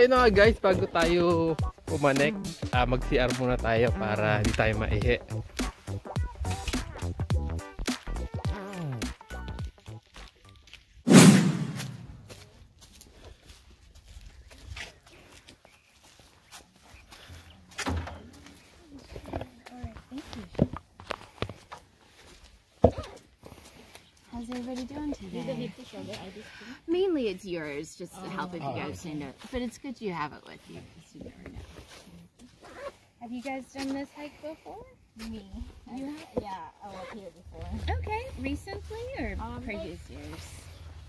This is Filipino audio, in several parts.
So yun guys, bago tayo pumanik, ah, mag-CR muna tayo para hindi tayo maihi. Just to help if you guys stand up. But it's good you have it with you because you never know. Have you guys done this hike before? Me. You I, yeah, I was here before. Okay, recently or Um, previous years?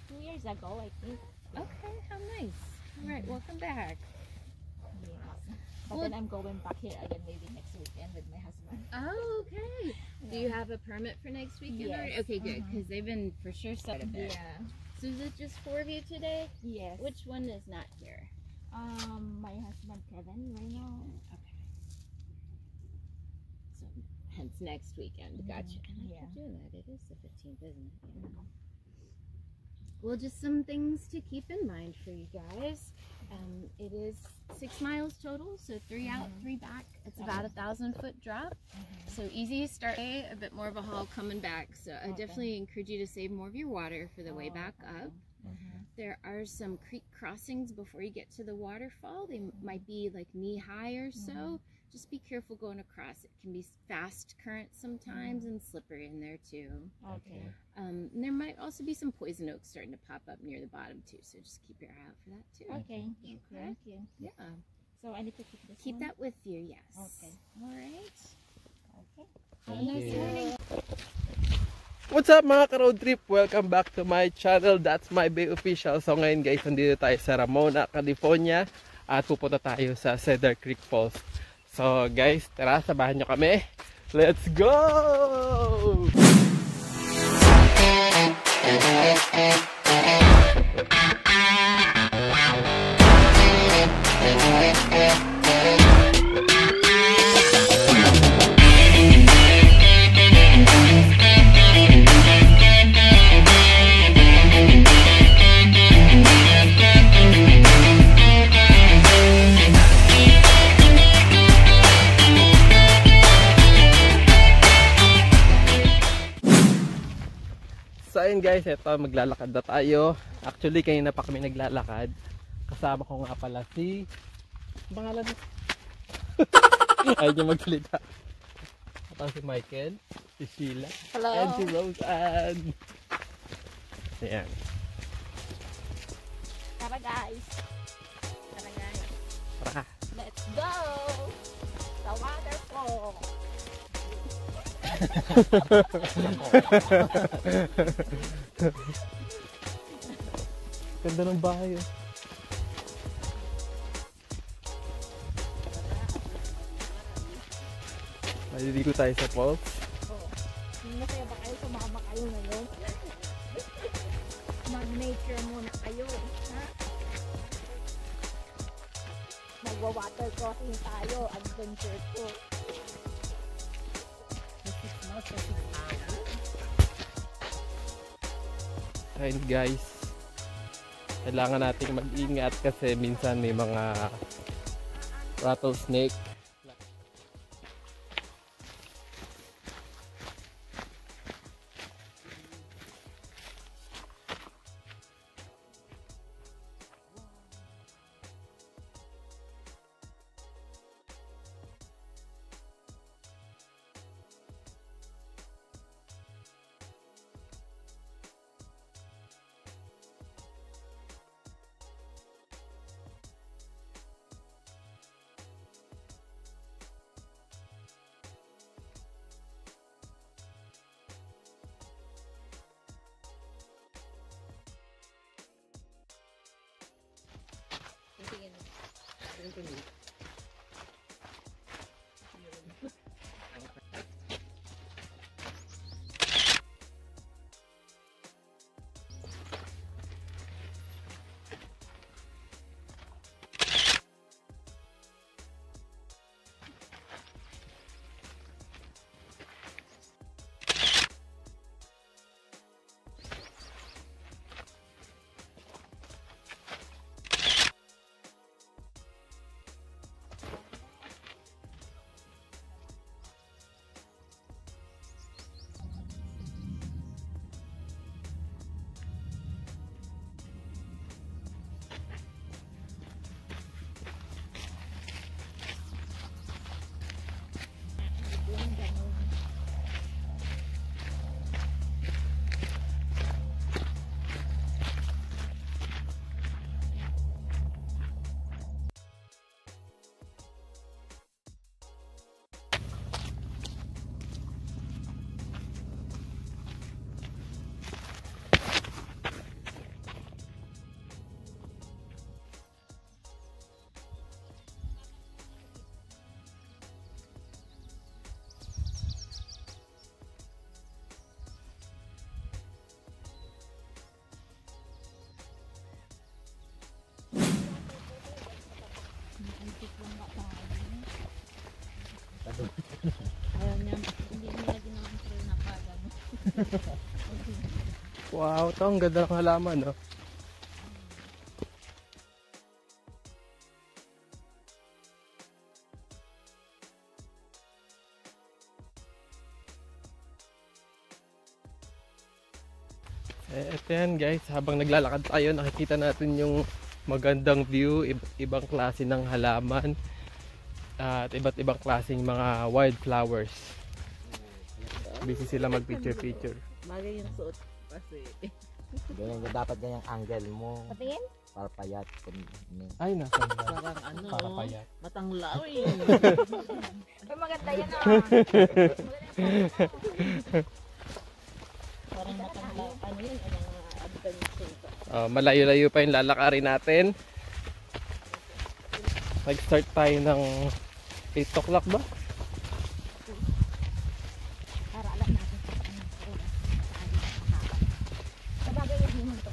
Two years ago, I think. Okay, how nice. All right, welcome back. Yes. But Well- then I'm going back here again maybe next weekend with my husband. Oh, okay. Do you have a permit for next weekend? Yes. already? Okay, good, because they've been for sure set a bit. Yeah. So is it just four of you today? Yes. Which one is not here? um my husband Kevin right now. Okay. So hence next weekend. Gotcha. And I Yeah. that. It is the 15th, isn't it? Yeah. Well, just some things to keep in mind for you guys. Um, it is six miles total, so 3 out, three back. It's about a thousand foot drop, so easy start. A bit more of a haul coming back. So I Okay. definitely encourage you to save more of your water for the way Oh, back okay. up. Mhm. There are some creek crossings before you get to the waterfall. They might be like knee high or so. Just be careful going across. It can be fast current sometimes and slippery in there too. Okay. Um, and there might also be some poison oaks starting to pop up near the bottom too. So just keep your eye out for that too. Okay. Okay. Thank you. Yeah. So I need to keep this Keep one? that with you. Yes. Okay. All right. Okay. Have a nice morning. What's up mga ka-road trip? Welcome back to my channel. That's my Bay Official. So ngayon guys, nandito tayo sa Ramona, California. At pupunta tayo sa Cedar Creek Falls. So guys, tara, sabahan nyo kami. Let's go! Guys, eto maglalakad na tayo. Actually kanina pa kami naglalakad. Kasama ko nga pala si pangalan mo. Ayun niya magsalita. Ito si Michael, si Sheila, Hello. and si Rose Ann. Ayan. Tara guys. Tara guys. Tara. Let's go. The waterfall. Ganda ng bahay oh. Maliligo tayo sa falls. Oh. Masaya ba kayo? Sumama kayo ngayon? Mag-nature muna kayo. Ha? Magwa-water crossing tayo. Adventure to. Ayun guys. Kailangan nating mag-ingat kasi minsan may mga rattlesnake. Wow, to ang ganda ng halaman, no? Eh, ito yan guys, habang naglalakad tayo, nakikita natin yung magandang view, ibang klase ng halaman, at iba't ibang klaseng mga wildflowers. Busy sila mag-picture-picture. Bagay yung suot kasi. Ganyan, dapat ganyang angle mo. Patingin? Para payat. Ay, nasa Parang ano, Para payat. matanglaw eh. Ay, maganda yan ah. Parang matanglaw. Ano yun? Ano mga adventure. Uh, malayo-layo pa yung lalakarin natin. Nag-start tayo ng 8 o'clock ba? Para alam natin kung ano yung oras. Sabagay yung himun to.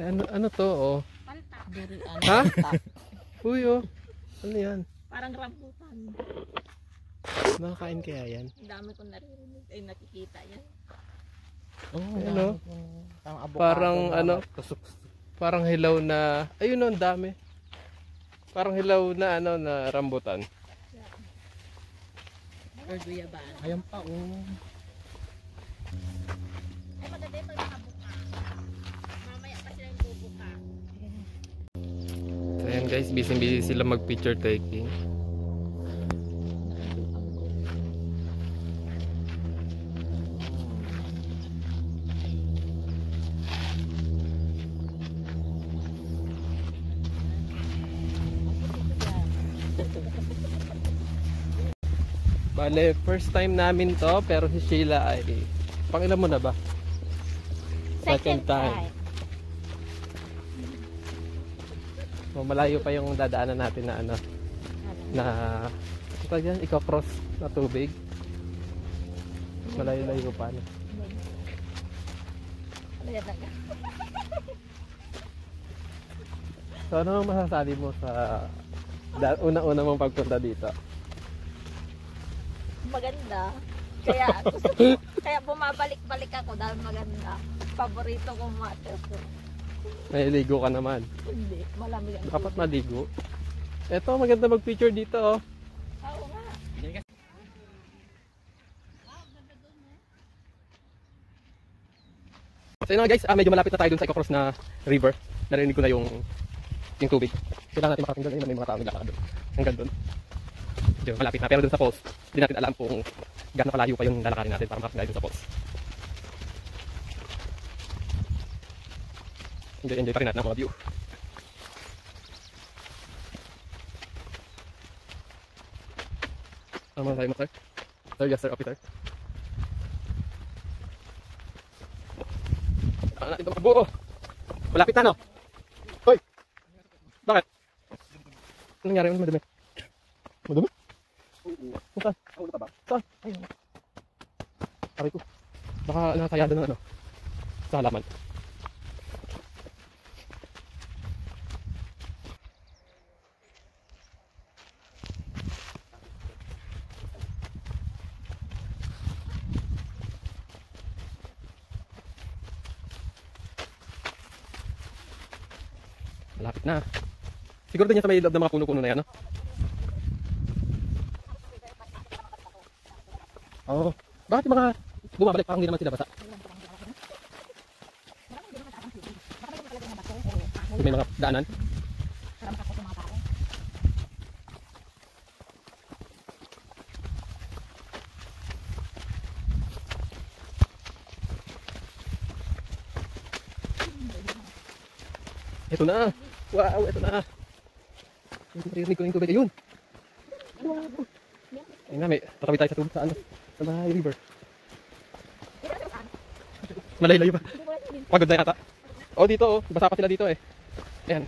Ano, ano to, oh? Palta. Very ano. Ha? Uy, oh. Ano yan? Parang rambutan. Nakakain kaya yan? Ang dami kong naririnig. Ay, nakikita yan. Oh, Ano? Parang ano? Parang hilaw na... Ayun, oh, ang dami. Parang hilaw na, ano, na rambutan. Or guyabaan. Ayan pa, oh. Ay, maganda ito yung nakabuka. Mamaya pa sila yung bubuka. So, ayan guys, busy-busy sila mag-picture taking. Bale, first time namin to, pero si Sheila ay... Pangilan mo na ba? Second time. So, malayo pa yung dadaanan natin na ano, na, ito yan, iko-cross na tubig. Malayo-layo pa. No? Ano? So, ano masasabi mo sa una-una mong pagpunta dito? Maganda. Kaya, gusto ko, kaya bumabalik-balik ako dahil maganda. Paborito kong matter. May ligo ka naman. Hindi, malamig ang Dapat maligo. Eto, maganda mag-picture dito, oh. Oo nga. So yun nga guys, ah, medyo malapit na tayo dun sa iko-cross na river. Narinig ko na yung yung tubig. Kailangan natin makarating doon. Ayun, may mga tao naglalakad doon. Hanggang doon. Medyo malapit na. Pero doon sa falls, hindi natin alam kung gaano kalayo pa yung lalakarin natin para makarating tayo doon sa falls. Enjoy, enjoy pa rin natin ang mga view. Mga tayo mo, sir? Sir, yes sir, officer. Ano natin ito magbuo? Malapit na, no? Hoy! Bakit? Anong nangyari? Ano madumi? Madumi? Kung saan? Saan? Ay, Sabi ko. Baka nakakayado ng ano? Sa halaman. Malapit na. Siguro din yan sa may loob ng mga puno-puno na yan, no? Oo. Oh. Bakit mga bumabalik parang hindi naman sila basa? May mga daanan? Ito na. Wow, ito na. Yung Naririnig ko na yung tubig. Ayun. Ayun na, may tatawid tayo sa tubig sa ano. Sa may river. Malayo-layo pa. Pagod na yata. Oh, dito oh. Basa pa sila dito eh. Ayan.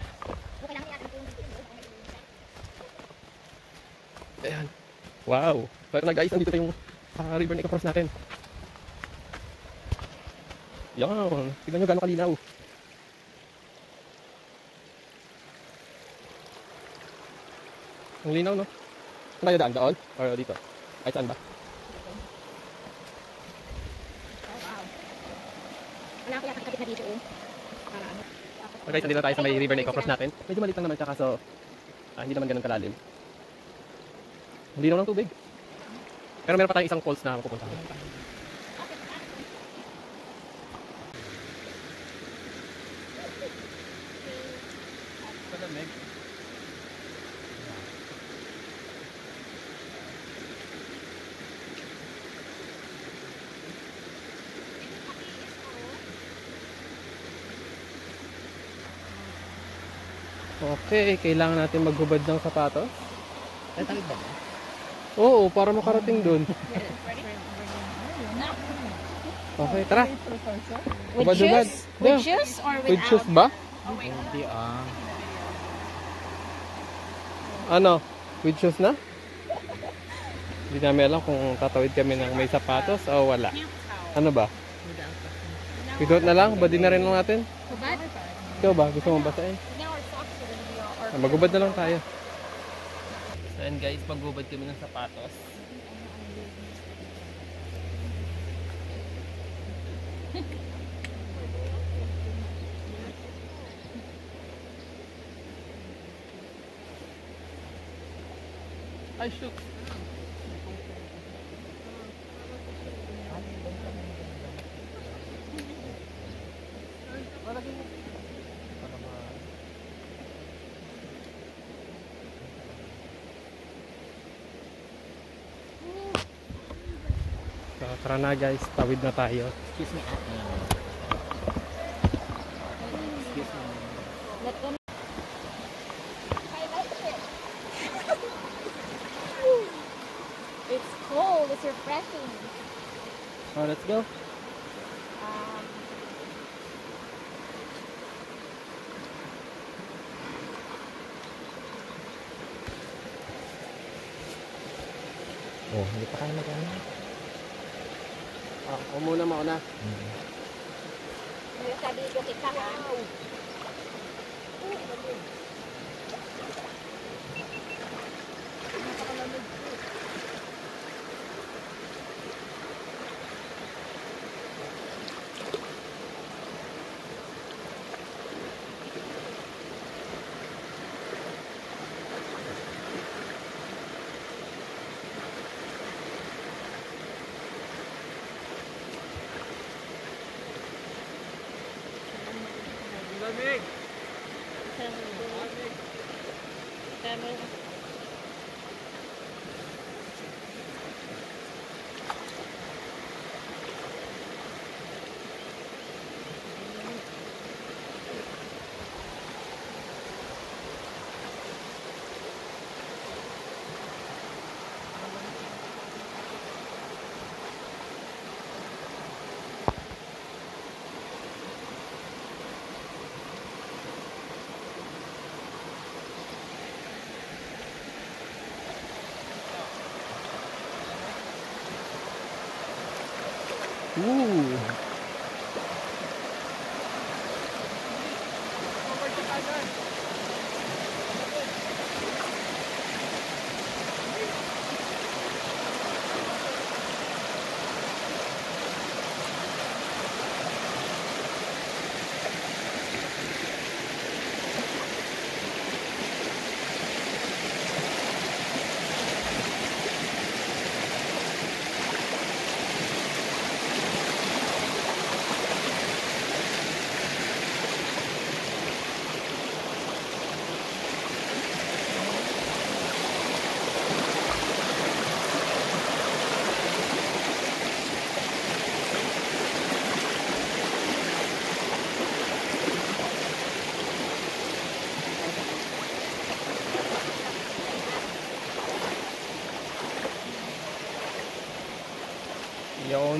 Ayan. Wow. Pero na guys, nandito tayong uh, river na ika-cross natin. Yan. Tignan nyo gano'ng kalinaw. Ang linaw, no? Saan tayo daan? Doon? Or dito? Ay, saan ba? Wala ko yata kapit na. Para ano? So guys, nandito tayo sa may river na i-cross natin. Medyo maliit lang naman siya kaso ah, hindi naman ganun kalalim. Hindi naman ng tubig. Pero meron pa tayong isang falls na mapupuntahan. Palamig. Okay, kailangan natin maghubad ng sapatos. Ay, tawid ba? Oo, para makarating dun. Okay, tara. With shoes? Yeah. With shoes or With without? shoes ba? Hindi ah. Ano? With shoes na? Hindi namin alam kung tatawid kami ng may sapatos o wala. Ano ba? Without na lang? Badin na rin lang natin? Hubad? Ikaw ba? Gusto mo basahin? Magubad na lang tayo. So yun guys, maghubad kami ng sapatos. Ay, shoot. Tara na guys, tawid na tayo. Excuse me, ate.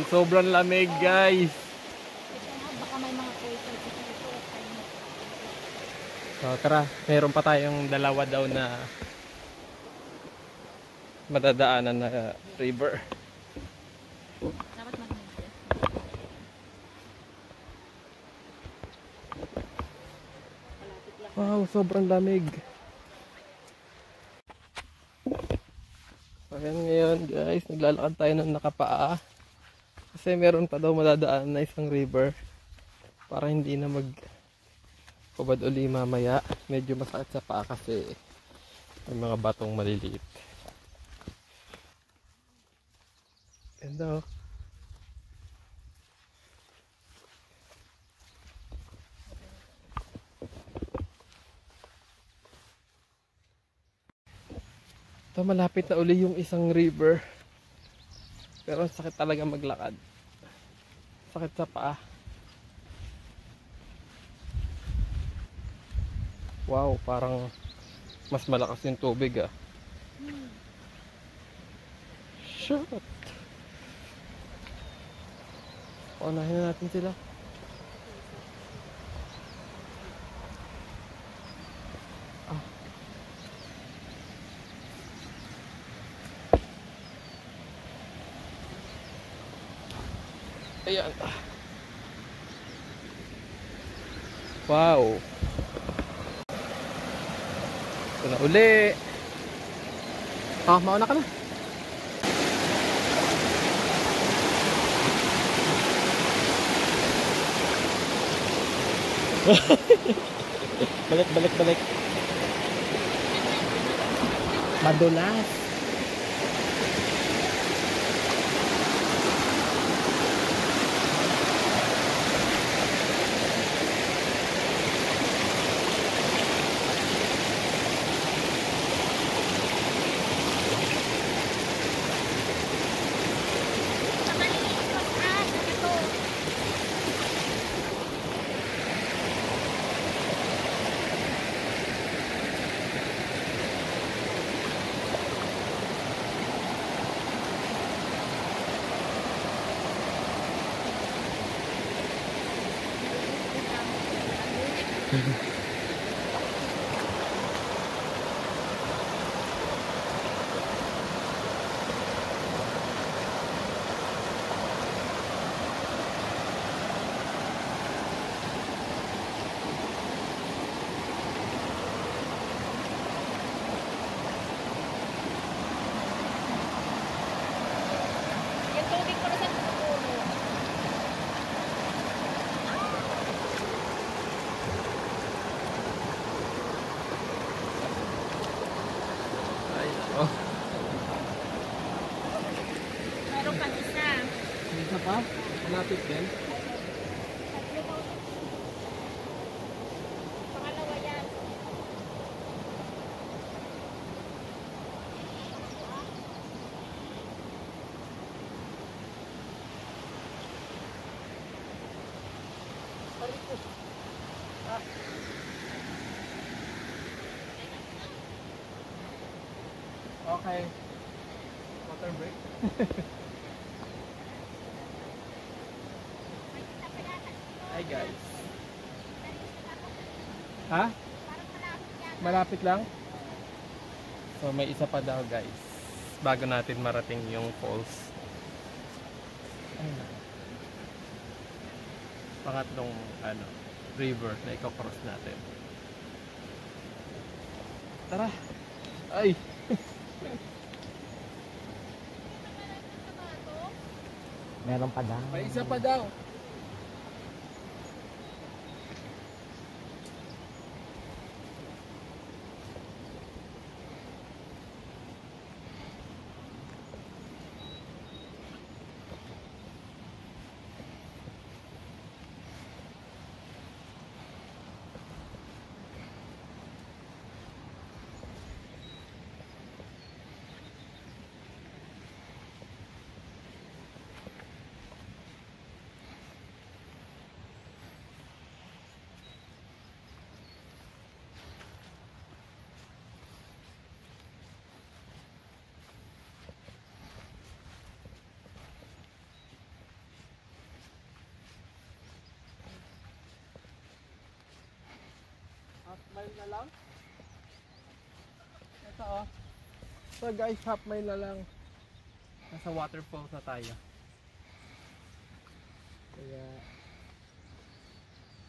Yun, sobrang lamig guys. So tara, meron pa tayong dalawa daw na madadaanan na river. Dapat mag-media. Wow, sobrang lamig. Ayan guys, naglalakad tayo ng nakapaa. Kasi meron pa daw madadaan na isang river. Para hindi na mag hubad uli mamaya. Medyo masakit sa paa kasi may mga batong maliliit. Ganda oh. Ito malapit na uli yung isang river. Pero sakit talaga maglakad. Sakit sa paa. Wow, parang mas malakas yung tubig ah. Shit. Unahin na natin sila. Ayan. Wow. Ito na uli. Ah, mauna ka na. Balik, balik, balik. Madulas. Yung Okay. Water break. Hi guys. Ha? Malapit lang? So may isa pa daw guys. Bago natin marating yung falls. Ayun. Pangatlong ano, river na iko-cross natin. Tara. Ay. Meron pa daw. May isa pa daw. Mile na lang. Ito oh. So guys, half mile na lang. Nasa waterfalls na tayo. Kaya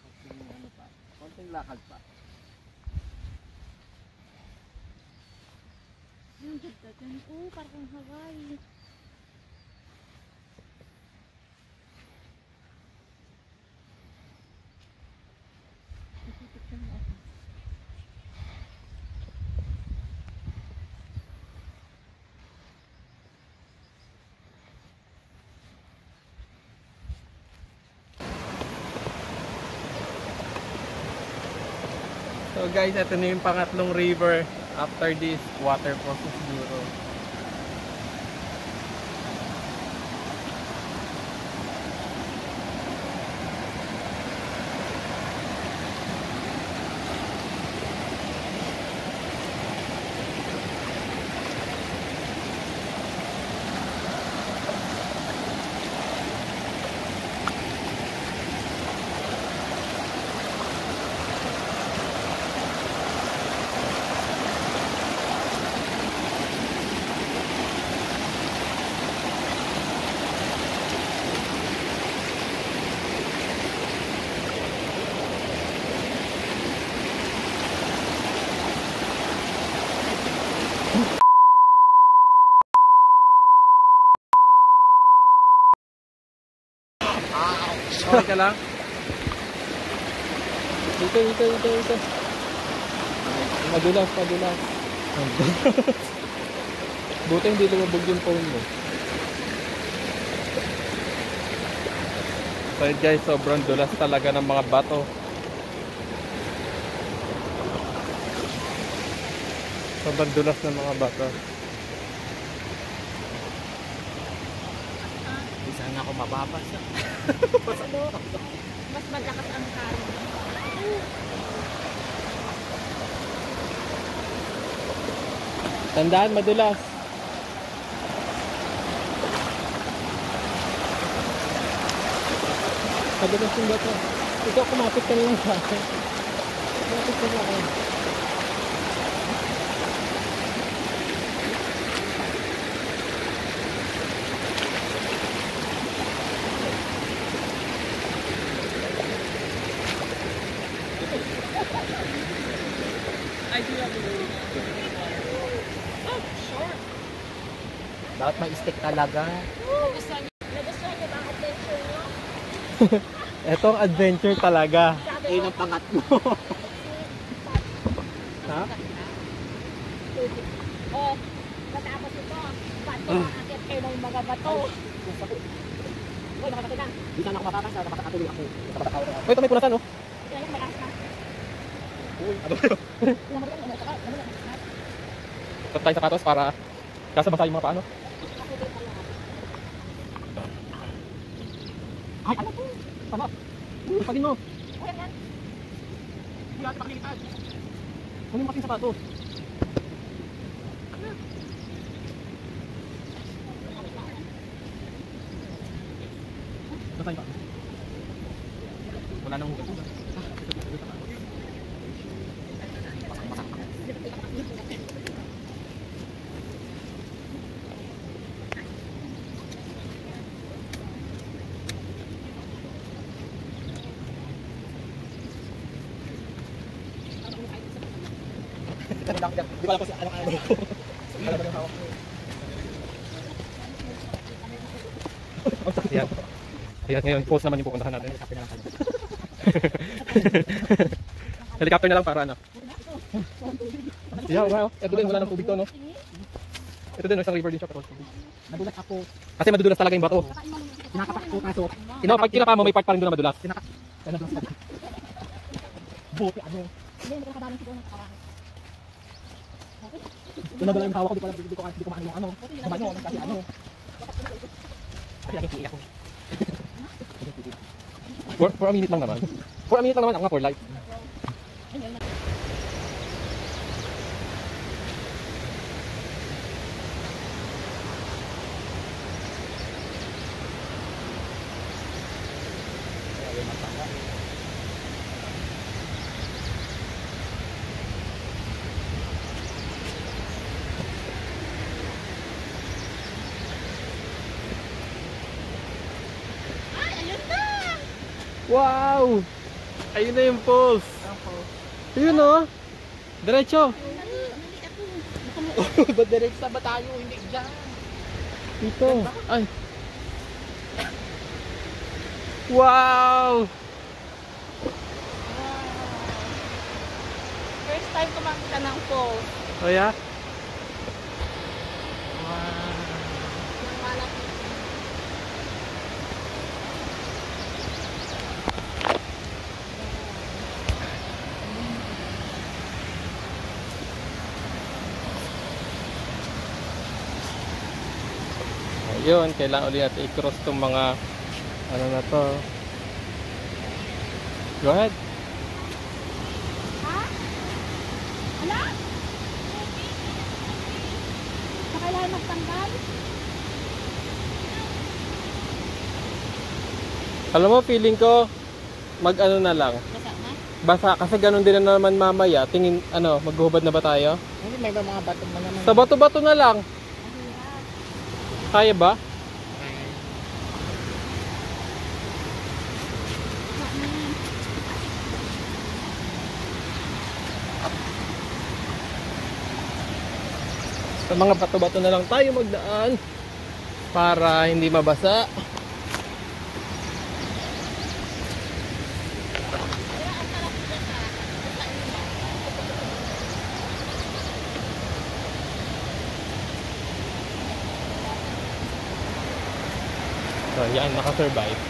konting ano pa, konting lakad pa. Yung ganda dyan. Oo, parang Hawaii. So guys, ito na yung pangatlong river. After this, waterfall siguro. Okay ka lang? Dito, dito, dito, dito. Madulas, madulas. Buti hindi lumabog yung phone mo. So guys, sobrang dulas talaga ng mga bato. Sobrang dulas ng mga bato. Hindi sana ako mababasa. Mas malakas ang karin. Tandaan, madulas. Madulas yung bato. Ikaw, kumapit ka lang sa akin. Kumapit ka na ako. Dapat may stick talaga. Ito ang adventure talaga. Ayun ang pangat mo. Ha? Oh, matapos ito. Bato, akit kayo ng mga bato. Uy, nakakita na. Hindi sana ako mababasa. Napakatuloy ako. Napakatawa ako. Uy, ito may punasan oh. Kaya may ask na. Uy, ano ba yun? Tapos tayo sa katos para kasabasa yung mga paano. Ay, ano to? Tama. Pagin mo. Hindi natin pakilitan. Ano yung aking sapatos? Basahin pa. Wala nang hugas. Di ko alam kung si anong ano ko. Alam ba yung hawak ko? Ayan. Ayan, ngayon, pause naman yung pupuntahan natin. Kape na lang tayo. Helicopter na lang para ano. Yeah, wow. Ito din, wala nang tubig to, no? Ito din, isang river din siya, pero. Nadulas ako. Kasi madudulas talaga yung bato. Kinakapak ko kaso. Ino, pag kinapa mo, may part pa rin doon na madulas. Ba? Buti ano. Hindi, hindi ka nakadami siguro ng kawahan. Doon na ba yung hawak ko? Di ko alam. Di ko di ko maano yung ano. Gumanyo. Kasi ano. Kasi lagi tiiyak ko. For, for a minute lang naman. For a minute lang naman, ako nga for life. Wow! Ayun na yung pulse. Ayun o. Diretso. Baka mo Ba't diretso ba tayo? Hindi dyan. Dito. Ay. Wow! First time ko makita ng falls. Oh yeah? Ayun, kailangan ulit natin i-cross itong mga ano na to. Go ahead. Sa kailangan magtanggal? Alam mo, feeling ko, mag ano na lang. Basa, kasi ganun din na naman mamaya. Tingin, ano, maghubad na ba tayo? Hindi, may mga bato mo naman. Sa bato-bato na lang. Kaya ba? Sa mga bato-bato na lang tayo magdaan para hindi mabasa. Yan, nakasurvive.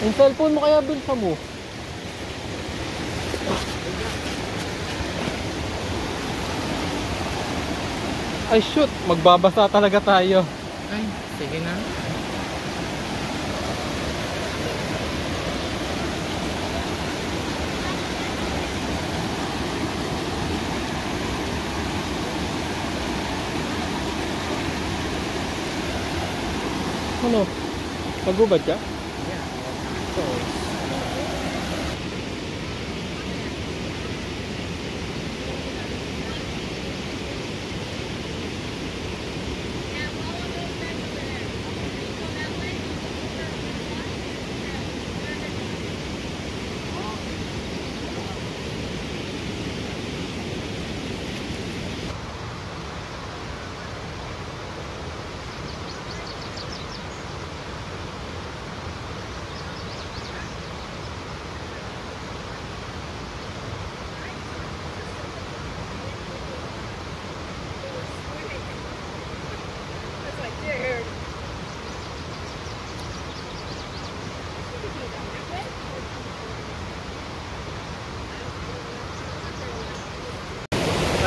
Yung cellphone mo kaya bilsa mo? Ay shoot, magbabasa talaga tayo. Ay, sige na. Ano? Magubad ka?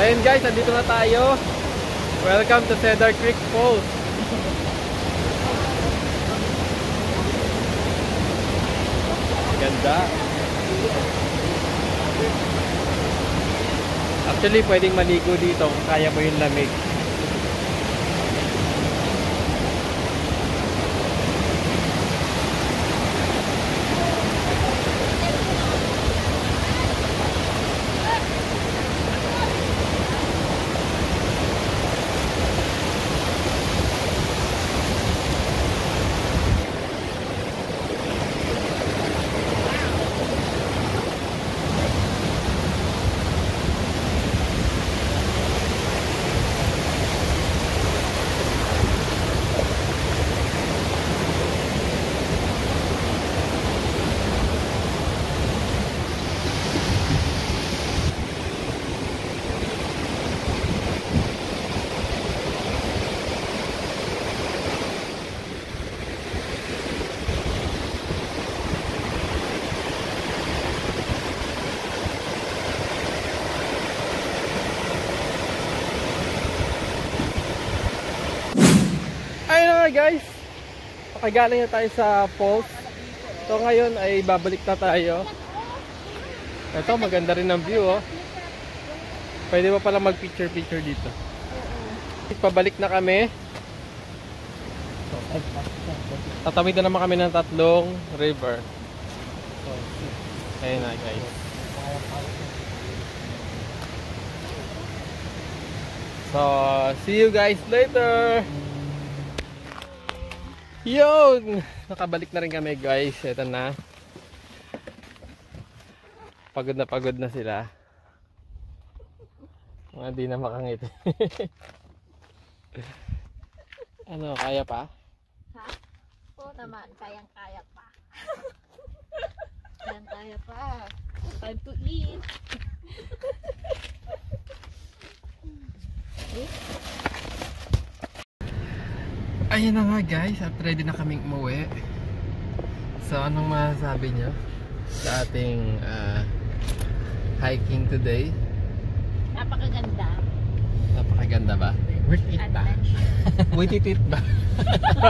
Ayun guys, nandito na tayo. Welcome to Cedar Creek Falls. Ganda. Actually, pwedeng maligo dito kung kaya mo yung lamig. Guys. Nakagaling na tayo sa falls. So ngayon ay babalik na tayo. Ito maganda rin ang view oh. Pwede pa pala mag picture picture dito. Pabalik na kami. Tatawid na naman kami ng tatlong river. Ayun na guys. So, see you guys later! Yun! Nakabalik na rin kami guys. Ito na. Pagod na pagod na sila. Mga di na makangiti. ano, kaya pa? Oo naman, kayang-kaya pa. Kaya pa. Time to eat. Ayun na nga guys, at ready na kaming umuwi. So, anong masasabi nyo sa ating ah, hiking today? Napakaganda. Napakaganda ba? Worth it ba? Wititit ba?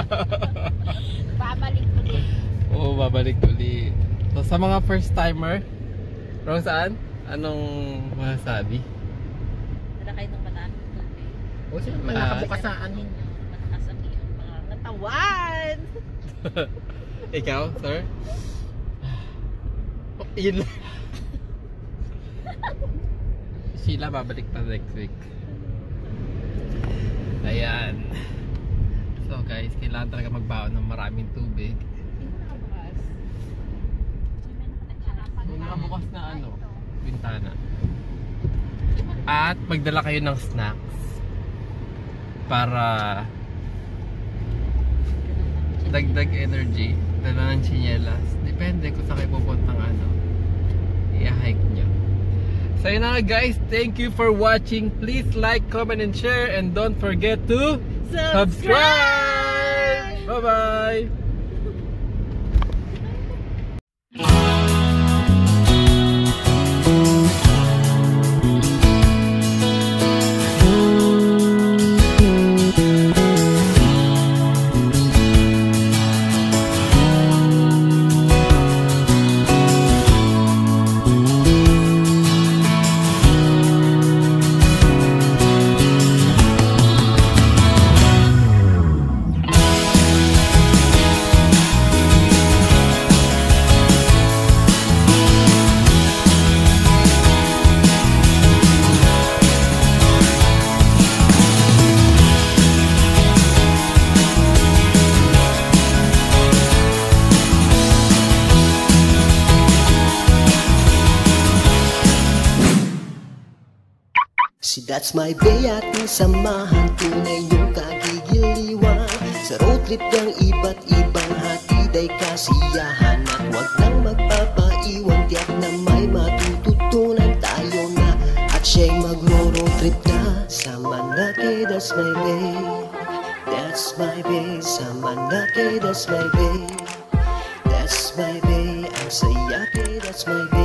Babalik din. Oo, babalik uli. So, sa mga first timer, Roseanne, anong masasabi? Dala kayo ng tubig. O sino man Ah. nakabukas sa ang iyong katawan. Ikaw, sir? Yun lang. Babalik pa next week. Ayan. So guys, kailangan talaga magbaon ng maraming tubig. Nakabukas na ano, bintana. At magdala kayo ng snacks para dagdag energy. Dala ng chinelas. Depende kung saan kayo pupuntang ano. I-hike nyo. So yun na guys. Thank you for watching. Please like, comment, and share. And don't forget to subscribe! Bye-bye! Si That's My Bay ating samahan. Tunay yung kagigiliwan Sa road trip yung iba't ibang hatid ay kasiyahan. At wag nang magpapaiwan Tiyak na may matututunan tayo na. At siya'y magro-road trip na Sa Manake, that's my bay That's my bay Sa Manake, that's my bay That's my bay Ang saya kay that's my bay